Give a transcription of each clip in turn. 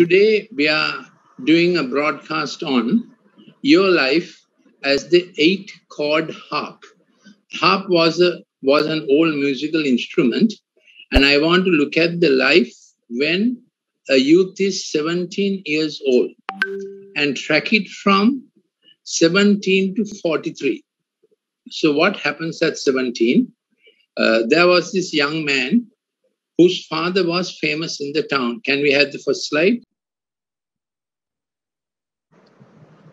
Today, we are doing a broadcast on your life as the eight chord harp. Harp was, a, was an old musical instrument, and I want to look at the life when a youth is 17 years old and track it from 17 to 43. So, what happens at 17? Uh, there was this young man whose father was famous in the town. Can we have the first slide?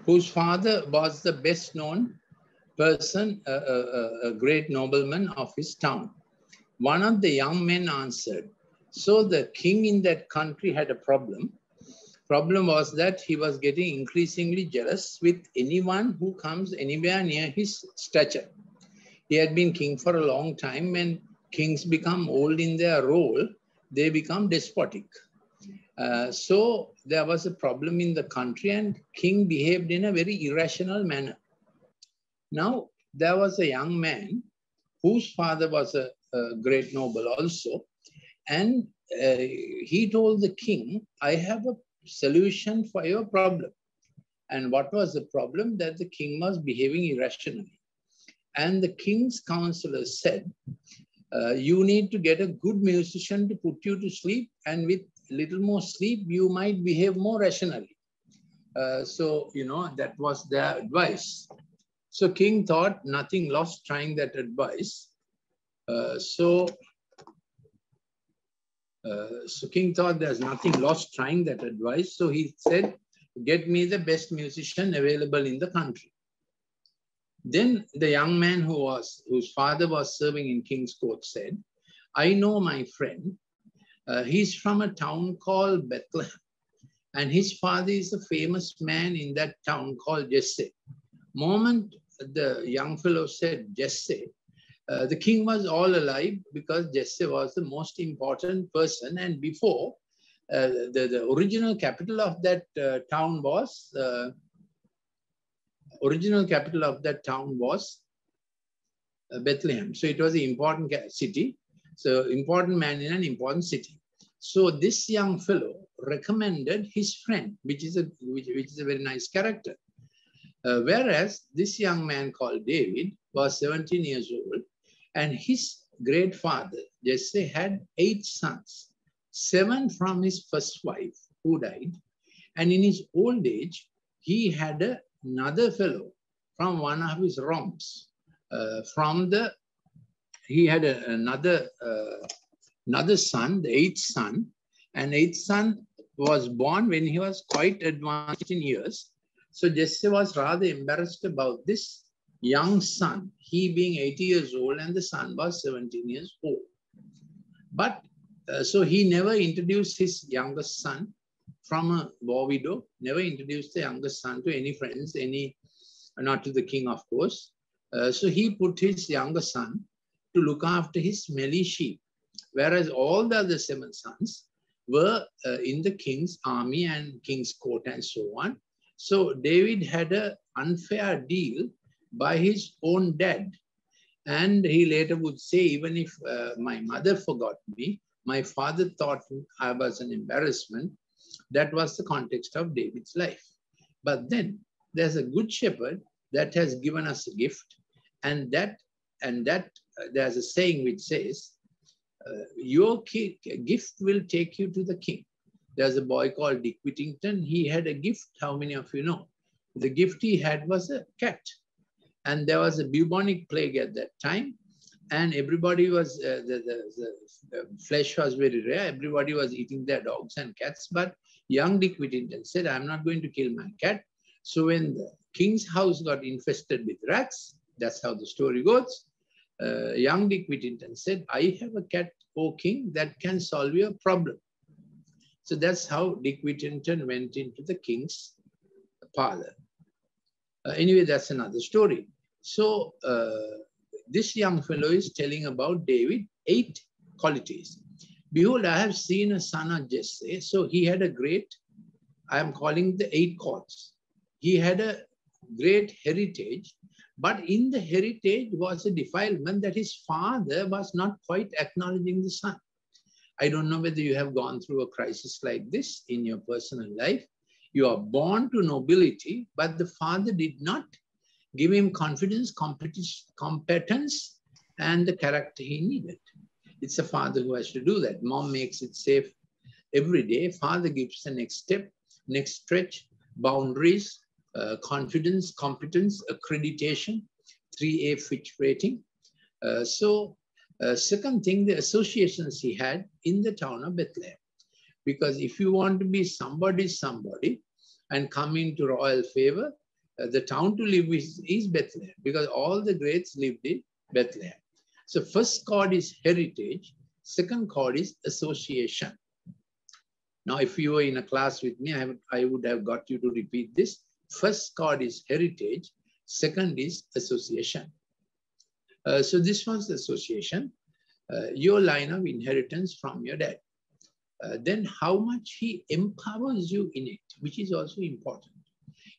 Whose father was the best known person, a, a, a great nobleman of his town. One of the young men answered, So the king in that country had a problem. Problem was that he was getting increasingly jealous with anyone who comes anywhere near his stature. He had been king for a long time. and kings become old in their role, they become despotic. Uh, so there was a problem in the country, and king behaved in a very irrational manner. Now there was a young man whose father was a, a great noble also, and uh, he told the king, "I have a solution for your problem." And what was the problem? That the king was behaving irrationally. And the king's counselor said, uh, you need to get a good musician to put you to sleep. And with little more sleep, you might behave more rationally. Uh, so, you know, that was their advice. So king thought nothing lost trying that advice. Uh, so, uh, so king thought there's nothing lost trying that advice. So he said, get me the best musician available in the country. Then the young man who was whose father was serving in King's Court said, I know my friend. Uh, he's from a town called Bethlehem. And his father is a famous man in that town called Jesse. Moment the young fellow said Jesse, uh, the king was all alive because Jesse was the most important person. And before, uh, the, the original capital of that uh, town was uh, original capital of that town was uh, Bethlehem. So it was an important city. So important man in an important city. So this young fellow recommended his friend, which is a which, which is a very nice character. Uh, whereas this young man called David was 17 years old, and his great father Jesse had eight sons, seven from his first wife who died, and in his old age he had another fellow from one of his romps. Uh, from the, he had a, another, uh, another son, the eighth son, and eighth son was born when he was quite advanced in years. So Jesse was rather embarrassed about this young son, he being 80 years old and the son was 17 years old. But uh, so he never introduced his youngest son from a war widow, never introduced the youngest son to any friends, any, not to the king, of course. Uh, so he put his younger son to look after his smelly sheep, whereas all the other seven sons were uh, in the king's army and king's court and so on. So David had an unfair deal by his own dad. And he later would say, even if uh, my mother forgot me, my father thought I was an embarrassment. That was the context of David's life. But then there's a good shepherd that has given us a gift, and that and that there's a saying which says, uh, "Your gift will take you to the king." There's a boy called Dick Whittington. He had a gift. How many of you know? The gift he had was a cat, and there was a bubonic plague at that time, and everybody was uh, the, the, the, flesh was very rare. Everybody was eating their dogs and cats, but young Dick Whittington said, I'm not going to kill my cat. So when the king's house got infested with rats, that's how the story goes, uh, young Whittington said, I have a cat, O king, that can solve your problem. So that's how Whittington went into the king's parlor. Uh, anyway, that's another story. So uh, this young fellow is telling about David, eight qualities. Behold, I have seen a son of Jesse. So he had a great, I am calling the eight courts. He had a great heritage, but in the heritage was a defilement that his father was not quite acknowledging the son. I don't know whether you have gone through a crisis like this in your personal life. You are born to nobility, but the father did not give him confidence, competence, and the character he needed. It's a father who has to do that. Mom makes it safe every day. Father gives the next step, next stretch, boundaries, uh, confidence, competence, accreditation, 3A Fitch rating. Uh, so uh, second thing, the associations he had in the town of Bethlehem. Because if you want to be somebody, somebody, and come into royal favor, uh, the town to live is, is Bethlehem because all the greats lived in Bethlehem. So first chord is heritage, second chord is association. Now, if you were in a class with me, I, have, I would have got you to repeat this. First card is heritage, second is association. Uh, so this was the association, uh, your line of inheritance from your dad. Uh, then how much he empowers you in it, which is also important.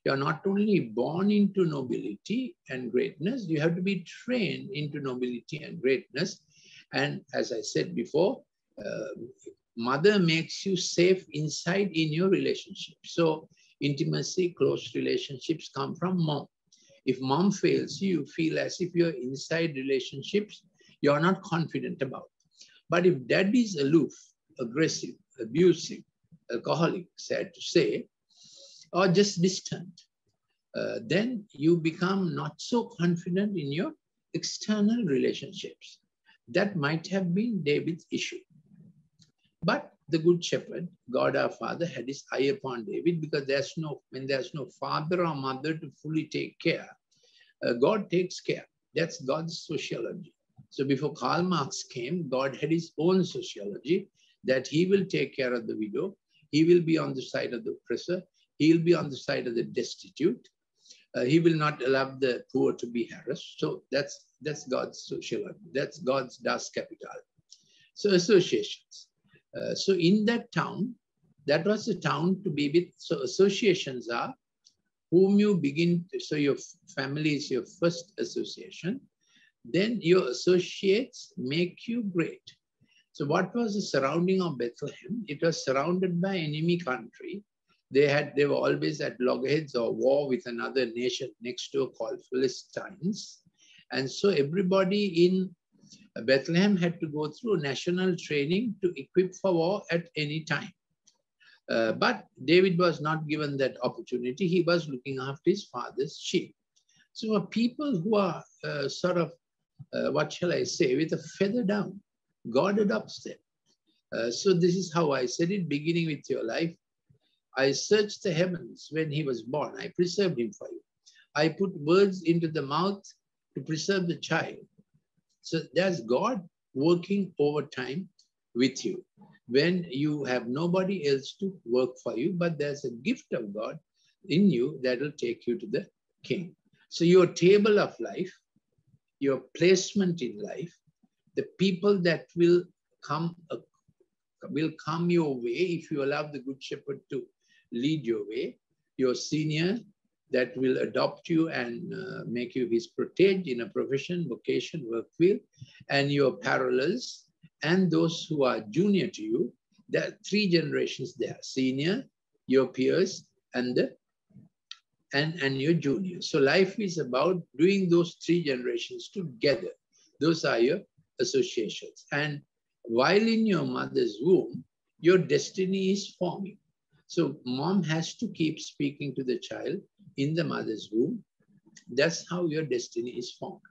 You are not only born into nobility and greatness, you have to be trained into nobility and greatness. And as I said before, uh, mother makes you safe inside in your relationship. So intimacy, close relationships come from mom. If mom fails you, feel as if your inside relationships you're not confident about. But if dad is aloof, aggressive, abusive, alcoholic, sad to say, or just distant, uh, then you become not so confident in your external relationships. That might have been David's issue. But the good shepherd, God our Father, had his eye upon David because there's no, when there's no father or mother to fully take care, uh, God takes care. That's God's sociology. So before Karl Marx came, God had his own sociology that he will take care of the widow. He will be on the side of the oppressor. He'll be on the side of the destitute. Uh, he will not allow the poor to be harassed. So that's that's God's sociology. That's God's Das Kapital. So associations. Uh, so in that town, that was the town to be with. So associations are whom you begin, to, so your family is your first association, then your associates make you great. So what was the surrounding of Bethlehem? It was surrounded by enemy country. They had they were always at loggerheads or war with another nation next door called Philistines. And so everybody in Bethlehem had to go through national training to equip for war at any time. Uh, but David was not given that opportunity. He was looking after his father's sheep. So people who are uh, sort of, uh, what shall I say, with a feather down, God adopts them. Uh, so this is how I said it, beginning with your life. I searched the heavens when he was born. I preserved him for you. I put words into the mouth to preserve the child. So there's God working over time with you when you have nobody else to work for you, but there's a gift of God in you that will take you to the king. So your table of life, your placement in life, the people that will come will come your way if you allow the good shepherd to lead your way. Your senior that will adopt you and uh, make you his protege in a profession, vocation, work field, and your parallels and those who are junior to you, there are three generations there, senior, your peers, and the and, and your junior. So life is about doing those three generations together. Those are your associations. And while in your mother's womb, your destiny is forming. So mom has to keep speaking to the child in the mother's womb. That's how your destiny is formed.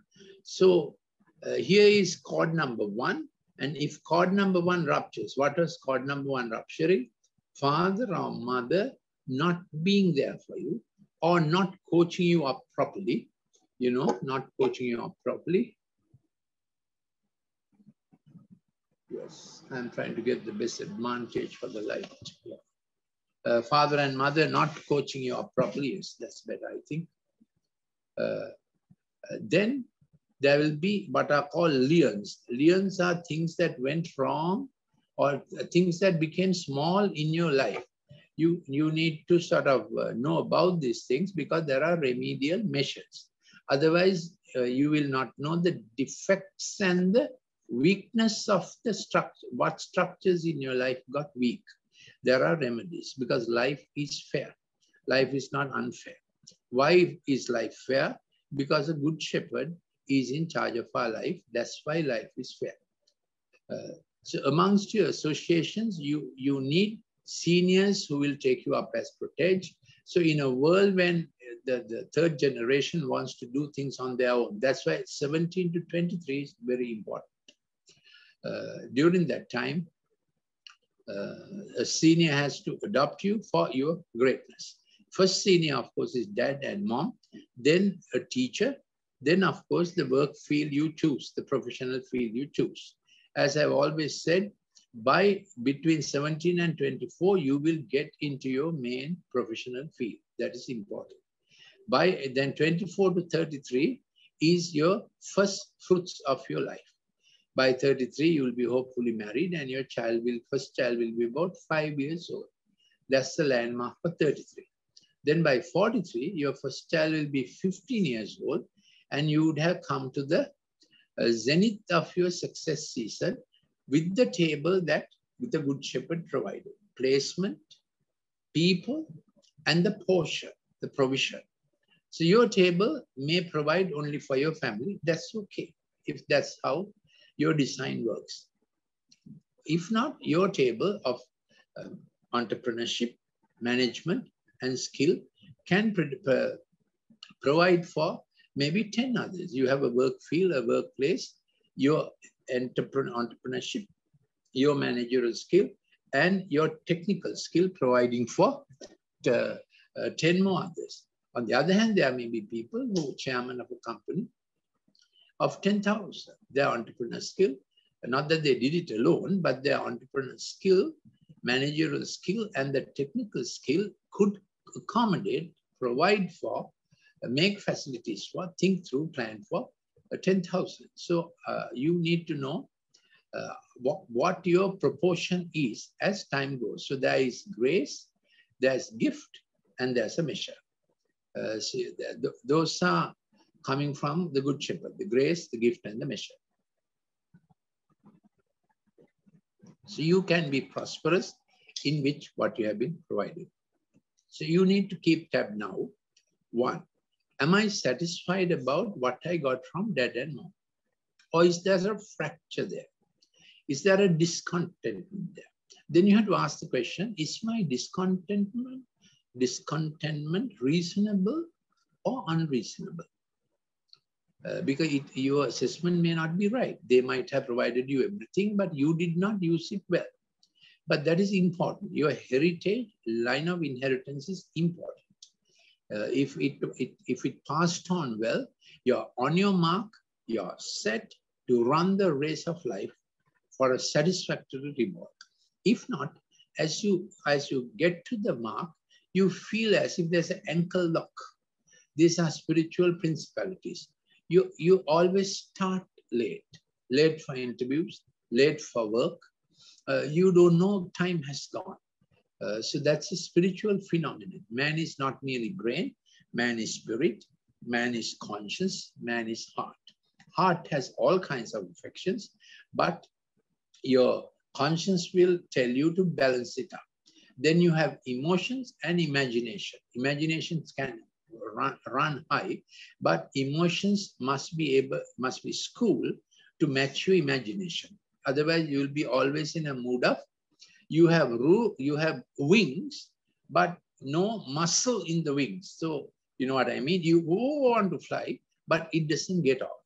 So uh, here is chord number one. And if cord number one ruptures, what was cord number one rupturing? Father or mother not being there for you or not coaching you up properly, you know, not coaching you up properly. Yes, I'm trying to get the best advantage for the light. Uh, father and mother not coaching you properly, yes, that's better, I think. Uh, uh then there will be what are called liens. Liens are things that went wrong or things that became small in your life. You, you need to sort of uh, know about these things because there are remedial measures. Otherwise, uh, you will not know the defects and the weakness of the structure, what structures in your life got weak. There are remedies because life is fair. Life is not unfair. Why is life fair? Because a good shepherd is in charge of our life. That's why life is fair. Uh, so amongst your associations, you, you need seniors who will take you up as protege. So in a world when the, the third generation wants to do things on their own, that's why 17 to 23 is very important. Uh, during that time, Uh, a senior has to adopt you for your greatness. First senior, of course, is dad and mom, then a teacher, then, of course, the work field you choose, the professional field you choose. As I've always said, by between 17 and 24, you will get into your main professional field. That is important. By then 24 to 33 is your first fruits of your life. By 33, you will be hopefully married and your child will, first child will be about five years old. That's the landmark for 33. Then by 43, your first child will be 15 years old and you would have come to the uh, zenith of your success season with the table that with the good shepherd provided placement people and the portion the provision so your table may provide only for your family that's okay if that's how your design works if not your table of uh, entrepreneurship management and skill can uh, provide for maybe 10 others. You have a work field, a workplace, your entrepreneurship, your managerial skill, and your technical skill providing for uh, 10 more others. On the other hand, there may be people who are chairman of a company of 10,000. Their entrepreneur skill, not that they did it alone, but their entrepreneur skill, managerial skill, and the technical skill could accommodate, provide for make facilities for, think through, plan for uh, 10,000. So uh, you need to know uh, what, what your proportion is as time goes. So there is grace, there's gift, and there's a measure. Uh, so th those are coming from the Good Shepherd, the grace, the gift, and the measure. So you can be prosperous in which what you have been provided. So you need to keep tab now. One, am I satisfied about what I got from dad and mom? Or is there a fracture there? Is there a discontentment there? Then you have to ask the question, is my discontentment, discontentment reasonable or unreasonable? Uh, because it, your assessment may not be right. They might have provided you everything, but you did not use it well. But that is important. Your heritage, line of inheritance is important uh, if it, it if it passed on well, you're on your mark, you're set to run the race of life for a satisfactory reward. If not, as you as you get to the mark, you feel as if there's an ankle lock. These are spiritual principalities. You you always start late, late for interviews, late for work. Uh, you don't know time has gone. Uh, so that's a spiritual phenomenon. Man is not merely brain, man is spirit, man is conscious, man is heart. Heart has all kinds of affections, but your conscience will tell you to balance it up. Then you have emotions and imagination. Imaginations can run, run high, but emotions must be able, must be schooled to match your imagination. Otherwise, you will be always in a mood of you have roof, you have wings, but no muscle in the wings. So you know what I mean? You want to fly, but it doesn't get off.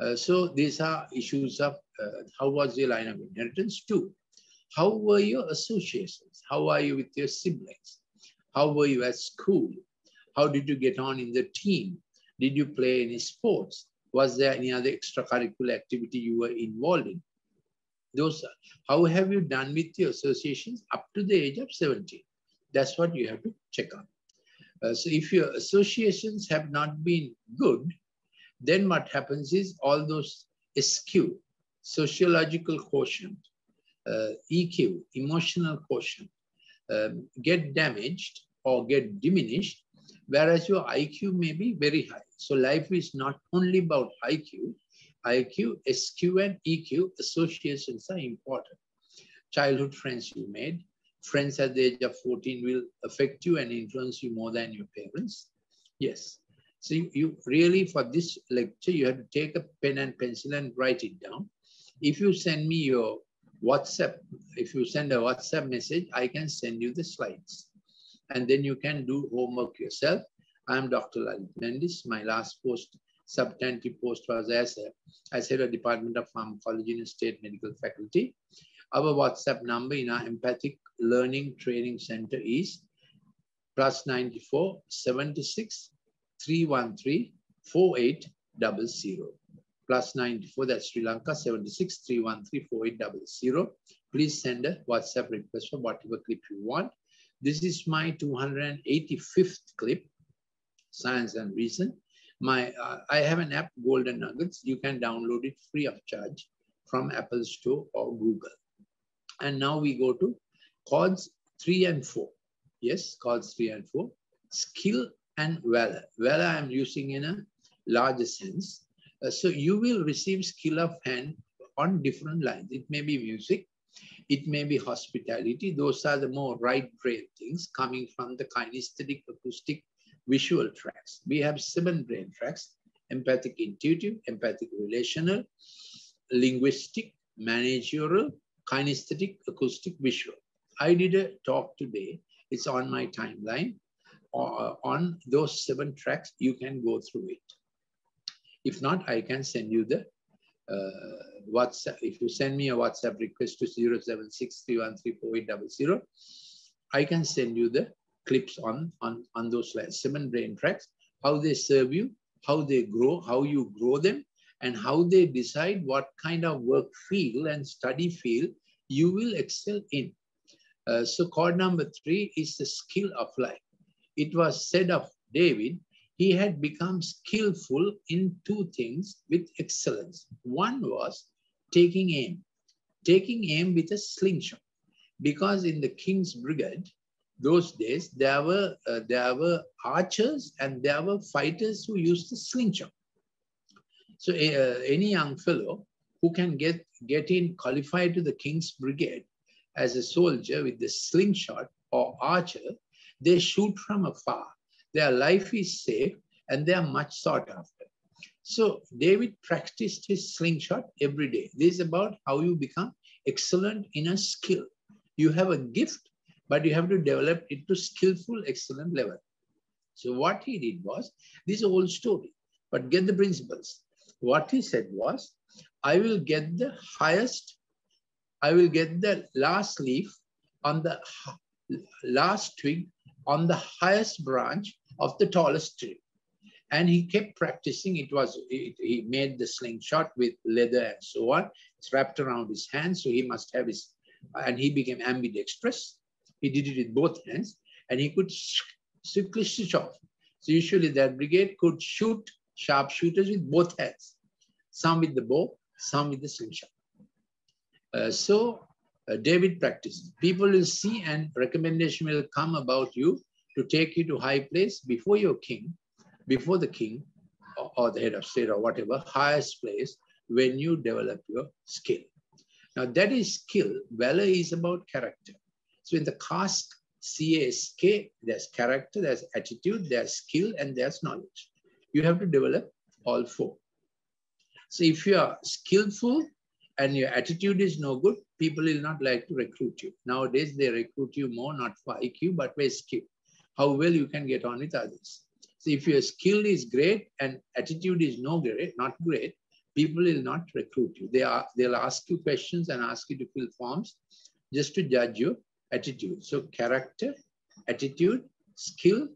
Uh, so these are issues of uh, how was your line of inheritance? Two, how were your associations? How are you with your siblings? How were you at school? How did you get on in the team? Did you play any sports? Was there any other extracurricular activity you were involved in? Those are, how have you done with your associations up to the age of 17? That's what you have to check on. Uh, so if your associations have not been good, then what happens is all those SQ, sociological quotient, uh, EQ, emotional quotient, um, get damaged or get diminished, whereas your IQ may be very high. So life is not only about IQ, IQ, SQ, and EQ associations are important. Childhood friends you made, friends at the age of 14 will affect you and influence you more than your parents. Yes. So you, you really, for this lecture, you have to take a pen and pencil and write it down. If you send me your WhatsApp, if you send a WhatsApp message, I can send you the slides. And then you can do homework yourself. I'm Dr. Lalith Mendis. My last post, substantive post was as, a, as head of Department of Pharmacology in the State Medical Faculty. Our WhatsApp number in our Empathic Learning Training Center is plus 94 76 313 4800 plus 94 that's Sri Lanka 76 313 4800 please send a WhatsApp request for whatever clip you want this is my 285th clip science and reason my uh, I have an app Golden Nuggets you can download it free of charge from Apple Store or Google and now we go to chords 3 and 4 yes chords 3 and 4 skill and valor. Valor I'm using in a larger sense. Uh, so you will receive skill of hand on different lines. It may be music, it may be hospitality. Those are the more right brain things coming from the kinesthetic, acoustic, visual tracks. We have seven brain tracks, empathic, intuitive, empathic, relational, linguistic, managerial, kinesthetic, acoustic, visual. I did a talk today. It's on my timeline uh, on those seven tracks, you can go through it. If not, I can send you the uh, WhatsApp. If you send me a WhatsApp request to 0763134800, I can send you the clips on, on, on those seven brain tracks, how they serve you, how they grow, how you grow them, and how they decide what kind of work field and study field you will excel in. Uh, so chord number three is the skill of life it was said of David, he had become skillful in two things with excellence. One was taking aim, taking aim with a slingshot. Because in the king's brigade, those days, there were, uh, there were archers and there were fighters who used the slingshot. So uh, any young fellow who can get, get in qualified to the king's brigade as a soldier with the slingshot or archer they shoot from afar. Their life is safe and they are much sought after. So David practiced his slingshot every day. This is about how you become excellent in a skill. You have a gift, but you have to develop it to skillful, excellent level. So what he did was, this old story, but get the principles. What he said was, I will get the highest, I will get the last leaf on the last twig on the highest branch of the tallest tree. And he kept practicing. It was, it, he made the slingshot with leather and so on. It's wrapped around his hands. So he must have his, and he became ambidextrous. He did it with both hands and he could quickly switch off. So usually that brigade could shoot sharpshooters with both hands, some with the bow, some with the slingshot. Uh, so uh, David practices. People will see and recommendation will come about you to take you to high place before your king, before the king or, or the head of state or whatever, highest place when you develop your skill. Now that is skill. Valor is about character. So in the caste CASK, there's character, there's attitude, there's skill, and there's knowledge. You have to develop all four. So if you are skillful and your attitude is no good, people will not like to recruit you. Nowadays, they recruit you more not for IQ, but for skill, how well you can get on with others. If your skill is great and attitude is no great, not great, people will not recruit you. They are, they'll ask you questions and ask you to fill forms just to judge your attitude. So character, attitude, skill,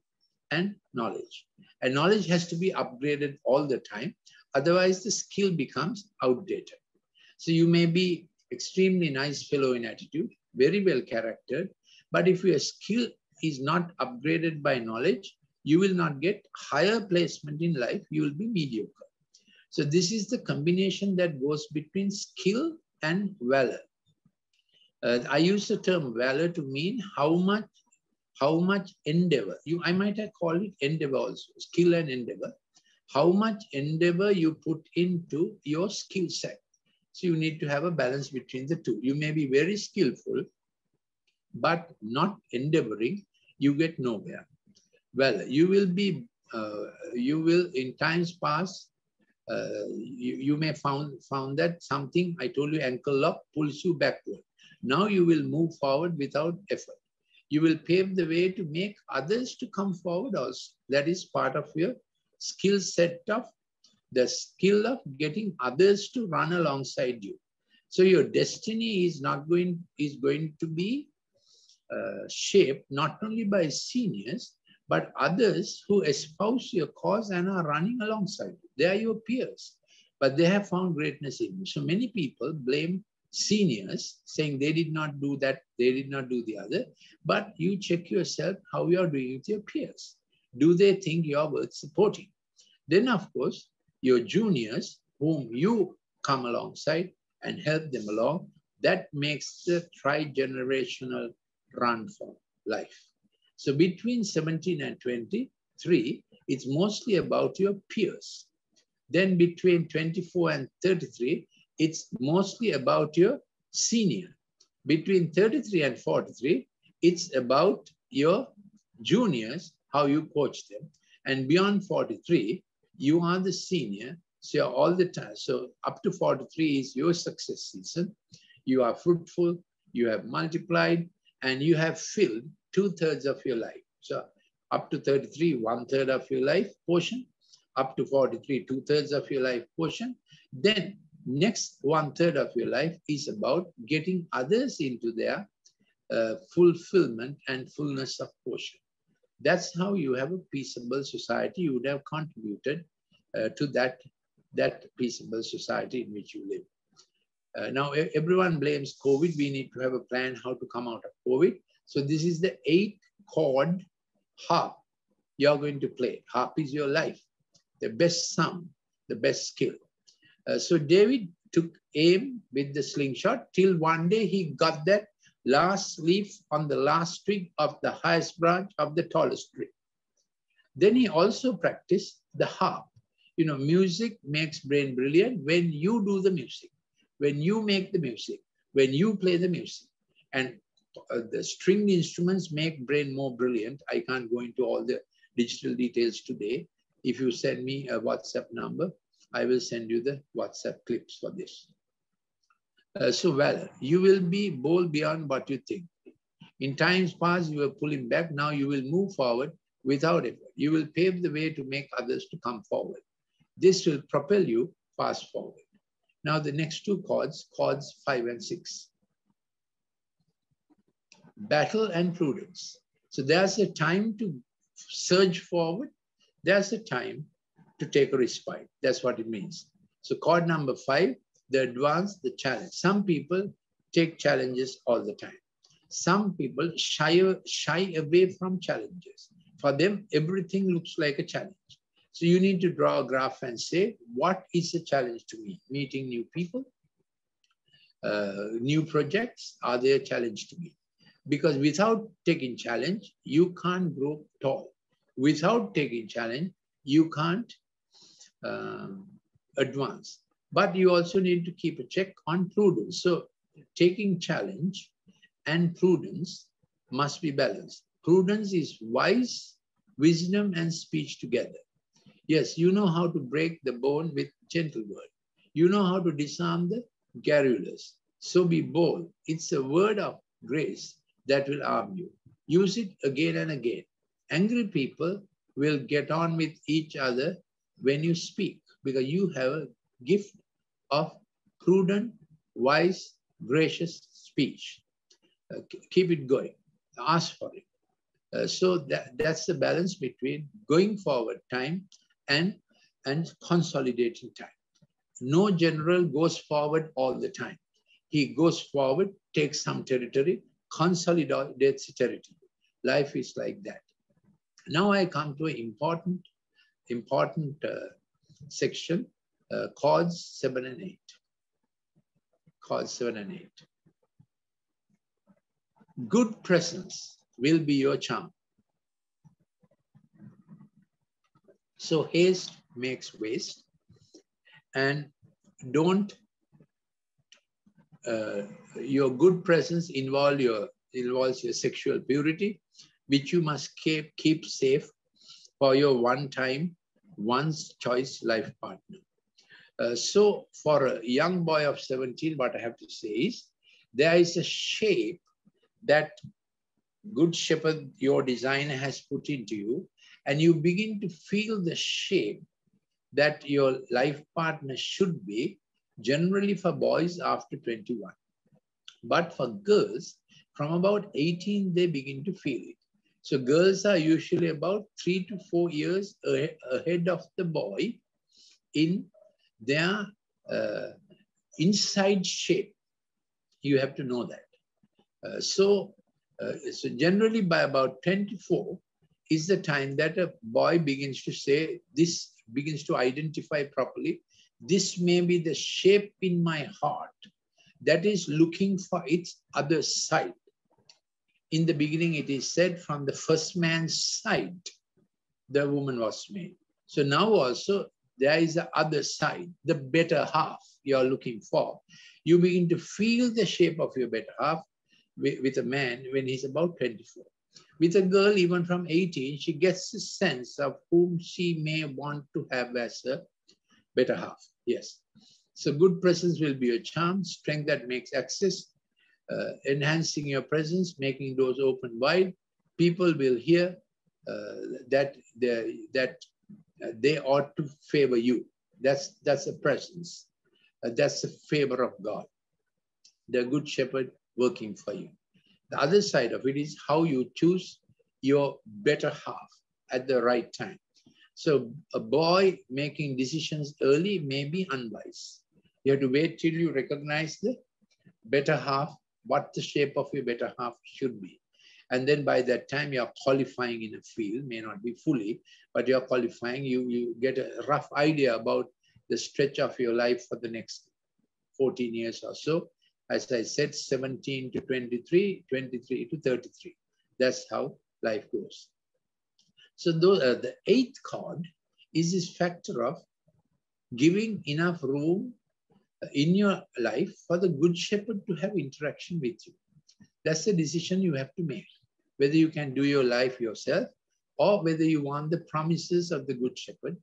and knowledge. And knowledge has to be upgraded all the time. Otherwise, the skill becomes outdated. So you may be extremely nice fellow in attitude, very well charactered, but if your skill is not upgraded by knowledge, you will not get higher placement in life, you will be mediocre. So this is the combination that goes between skill and valor. Uh, I use the term valor to mean how much, how much endeavor. You, I might have called it endeavor also, skill and endeavor. how much endeavor you put into your skill set. So you need to have a balance between the two. You may be very skillful, but not endeavoring, you get nowhere. Well, you will be, uh, you will in times past, uh, you, you may found, found that something, I told you ankle lock pulls you backward. Now you will move forward without effort. You will pave the way to make others to come forward also. That is part of your skill set of the skill of getting others to run alongside you. So your destiny is not going, is going to be uh, shaped not only by seniors, but others who espouse your cause and are running alongside you. They are your peers, but they have found greatness in you. So many people blame seniors saying they did not do that, they did not do the other, but you check yourself how you are doing with your peers. Do they think you are worth supporting? Then, of course, your juniors, whom you come alongside and help them along, that makes the tri-generational run for life. So between 17 and 23, it's mostly about your peers. Then between 24 and 33, it's mostly about your senior. Between 33 and 43, it's about your juniors, how you coach them. And beyond 43, you are the senior, so all the time. So up to 43 is your success season. You are fruitful, you have multiplied, and you have filled two thirds of your life. So up to 33, one third of your life portion, up to 43, two thirds of your life portion. Then next one third of your life is about getting others into their uh, fulfillment and fullness of portion. That's how you have a peaceable society. You would have contributed uh, to that, that peaceable society in which you live. Uh, now, everyone blames COVID. We need to have a plan how to come out of COVID. So this is the eight chord harp you're going to play. Harp is your life, the best sound, the best skill. Uh, so David took aim with the slingshot till one day he got that last leaf on the last twig of the highest branch of the tallest tree. Then he also practiced the harp. You know, music makes brain brilliant when you do the music, when you make the music, when you play the music. And uh, the string instruments make brain more brilliant. I can't go into all the digital details today. If you send me a WhatsApp number, I will send you the WhatsApp clips for this. Uh, so well, you will be bold beyond what you think. In times past, you were pulling back. Now you will move forward without effort. You will pave the way to make others to come forward. This will propel you fast forward. Now the next two chords, chords five and six. Battle and prudence. So there's a time to surge forward. There's a time to take a respite. That's what it means. So chord number five, the advance, the challenge. Some people take challenges all the time. Some people shy, shy away from challenges. For them, everything looks like a challenge. So you need to draw a graph and say, what is a challenge to me? Meeting new people, uh, new projects, are they a challenge to me? Because without taking challenge, you can't grow tall. Without taking challenge, you can't um, advance. But you also need to keep a check on prudence. So taking challenge and prudence must be balanced. Prudence is wise, wisdom, and speech together. Yes, you know how to break the bone with gentle word. You know how to disarm the garrulous. So be bold. It's a word of grace that will arm you. Use it again and again. Angry people will get on with each other when you speak because you have a gift of prudent, wise, gracious speech. Uh, keep it going. Ask for it. Uh, so that, that's the balance between going forward time and, and consolidating time. No general goes forward all the time. He goes forward, takes some territory, consolidates territory. Life is like that. Now I come to an important, important uh, section, uh, chords seven and eight. Chords seven and eight. Good presence will be your charm. So haste makes waste. And don't, uh, your good presence involve your, involves your sexual purity, which you must keep, keep safe for your one time, once choice life partner. Uh, so for a young boy of 17, what I have to say is, there is a shape that good shepherd, your designer has put into you, and you begin to feel the shape that your life partner should be, generally for boys after 21. But for girls, from about 18, they begin to feel it. So girls are usually about three to four years ahead of the boy in their uh, inside shape. You have to know that. Uh, so, uh, so generally by about 24 is the time that a boy begins to say, this begins to identify properly, this may be the shape in my heart that is looking for its other side. In the beginning, it is said from the first man's side, the woman was made. So now also there is the other side, the better half you're looking for. You begin to feel the shape of your better half with, with a man when he's about 24. With a girl, even from 18, she gets a sense of whom she may want to have as a better half. Yes. So good presence will be a charm, strength that makes access, uh, enhancing your presence, making doors open wide. People will hear uh, that, that uh, they ought to favor you. That's, that's a presence. Uh, that's the favor of God. The good shepherd working for you. The other side of it is how you choose your better half at the right time. So a boy making decisions early may be unwise. You have to wait till you recognize the better half, what the shape of your better half should be. And then by that time you're qualifying in a field, may not be fully, but you're qualifying, you, you get a rough idea about the stretch of your life for the next 14 years or so. As I said, 17 to 23, 23 to 33. That's how life goes. So those, uh, the eighth chord is this factor of giving enough room in your life for the good shepherd to have interaction with you. That's the decision you have to make. Whether you can do your life yourself or whether you want the promises of the good shepherd,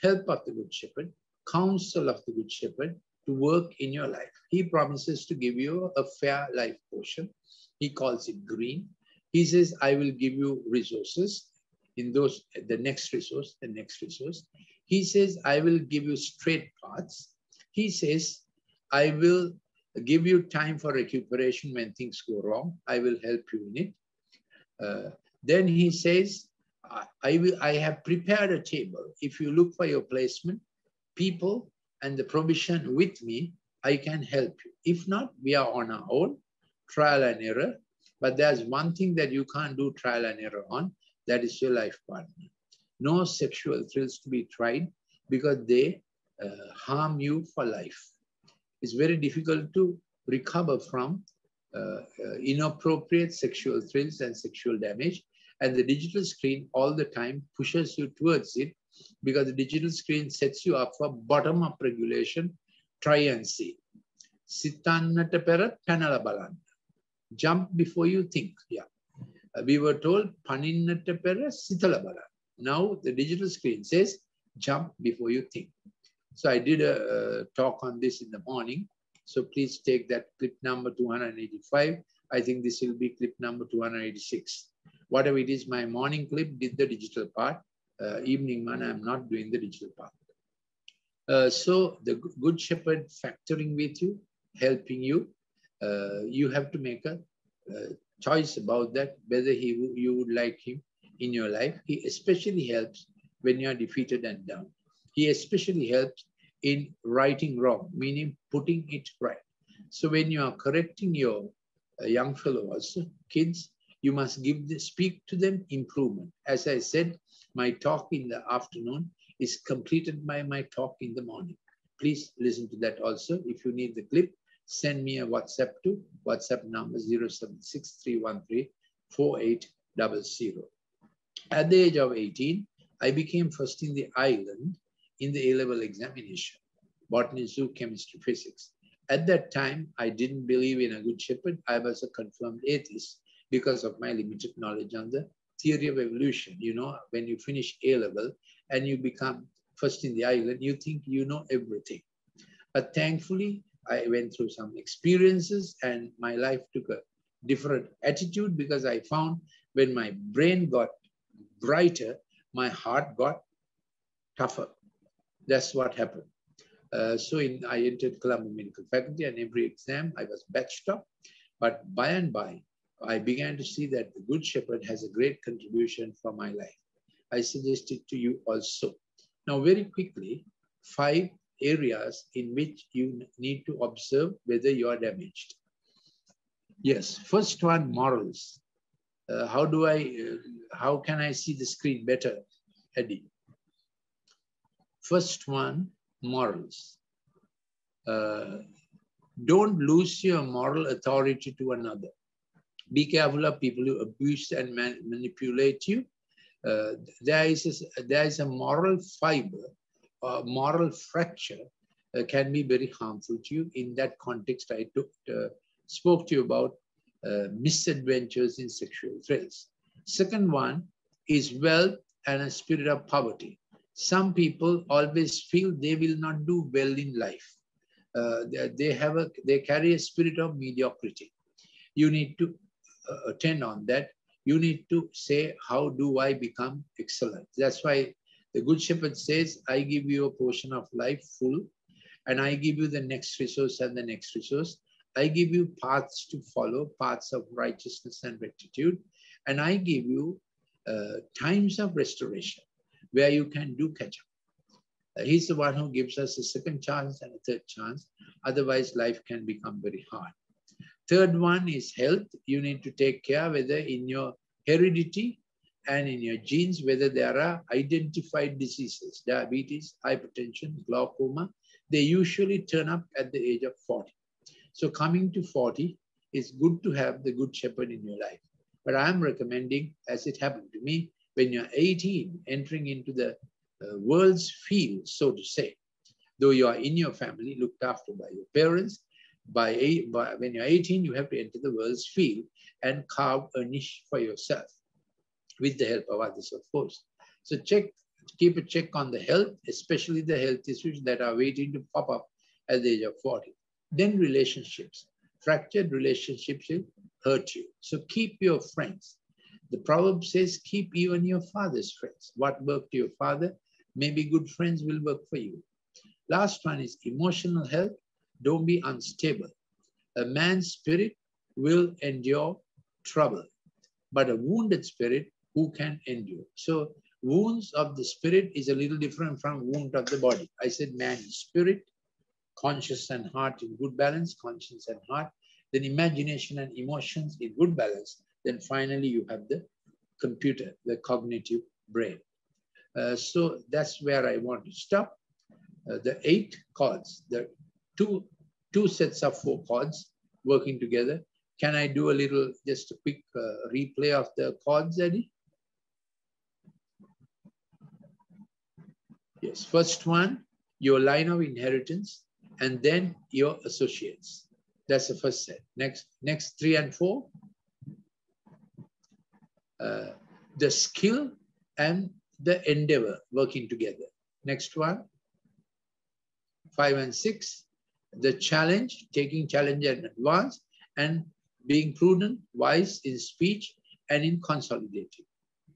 help of the good shepherd, counsel of the good shepherd to work in your life. He promises to give you a fair life portion. He calls it green. He says, I will give you resources in those, the next resource, the next resource. He says, I will give you straight paths. He says, I will give you time for recuperation when things go wrong. I will help you in it. Uh, then he says, I, will, I have prepared a table. If you look for your placement, people and the provision with me, I can help you. If not, we are on our own, trial and error. But there's one thing that you can't do trial and error on, that is your life partner. No sexual thrills to be tried because they uh, harm you for life. It's very difficult to recover from uh, uh, inappropriate sexual thrills and sexual damage. And the digital screen all the time pushes you towards it because the digital screen sets you up for bottom-up regulation. Try and see. Sitannata pera panala balan. Jump before you think. Yeah. Uh, we were told paninnata pera sitala balan. Now the digital screen says jump before you think. So I did a, a talk on this in the morning. So please take that clip number 285. I think this will be clip number 286. Whatever it is, my morning clip did the digital part. Uh, evening one, I'm not doing the digital part. Uh, so the Good Shepherd factoring with you, helping you, uh, you have to make a, a, choice about that, whether he you would like him in your life. He especially helps when you are defeated and down. He especially helps in righting wrong, meaning putting it right. So when you are correcting your uh, young fellows, kids, you must give the, speak to them improvement. As I said, my talk in the afternoon is completed by my talk in the morning. Please listen to that also. If you need the clip, send me a WhatsApp to WhatsApp number 076313 4800. At the age of 18, I became first in the island in the A-level examination, botany, zoo, chemistry, physics. At that time, I didn't believe in a good shepherd. I was a confirmed atheist because of my limited knowledge on the theory of evolution. You know, when you finish A-level and you become first in the island, you think you know everything. But thankfully, I went through some experiences and my life took a different attitude because I found when my brain got brighter, my heart got tougher. That's what happened. Uh, so in, I entered Colombo Medical Faculty and every exam I was batched up. But by and by, I began to see that the Good Shepherd has a great contribution for my life. I suggest it to you also. Now, very quickly, five areas in which you need to observe whether you are damaged. Yes, first one, morals. Uh, how do I, uh, how can I see the screen better, Eddie? First one, morals. Uh, don't lose your moral authority to another. Be careful of people who abuse and man manipulate you. Uh, there, is a, there is a moral fiber, a moral fracture uh, can be very harmful to you. In that context, I took, uh, spoke to you about uh, misadventures in sexual thrills. Second one is wealth and a spirit of poverty. Some people always feel they will not do well in life. Uh, they, they, have a, they carry a spirit of mediocrity. You need to attend on that. You need to say, how do I become excellent? That's why the Good Shepherd says, I give you a portion of life full, and I give you the next resource and the next resource. I give you paths to follow, paths of righteousness and rectitude, and I give you uh, times of restoration where you can do catch up. Uh, he's the one who gives us a second chance and a third chance. Otherwise, life can become very hard. Third one is health. You need to take care whether in your heredity and in your genes, whether there are identified diseases, diabetes, hypertension, glaucoma, they usually turn up at the age of 40. So coming to 40, it's good to have the good shepherd in your life. But I'm recommending, as it happened to me, when you're 18, entering into the uh, world's field, so to say, though you are in your family, looked after by your parents, by, eight, by when you're 18, you have to enter the world's field and carve a niche for yourself with the help of others, of course. So check, keep a check on the health, especially the health issues that are waiting to pop up at the age of 40. Then relationships. Fractured relationships will hurt you. So keep your friends. The proverb says, keep even your father's friends. What worked to your father, maybe good friends will work for you. Last one is emotional health. Don't be unstable. A man's spirit will endure trouble, but a wounded spirit, who can endure? So wounds of the spirit is a little different from wound of the body. I said man spirit, conscious and heart in good balance, conscience and heart, then imagination and emotions in good balance, then finally you have the computer, the cognitive brain. Uh, so that's where I want to stop. Uh, the eight cords, the two, two sets of four cords working together. Can I do a little, just a quick uh, replay of the cords, Eddie? Yes, first one, your line of inheritance, and then your associates. That's the first set. Next, next three and four, uh, the skill and the endeavor working together. Next one, five and six, the challenge, taking challenge in advance and being prudent, wise in speech and in consolidating.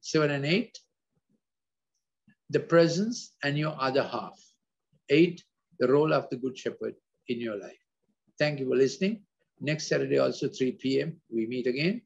Seven and eight, the presence and your other half. Eight, the role of the good shepherd in your life. Thank you for listening. Next Saturday also 3 p.m. we meet again.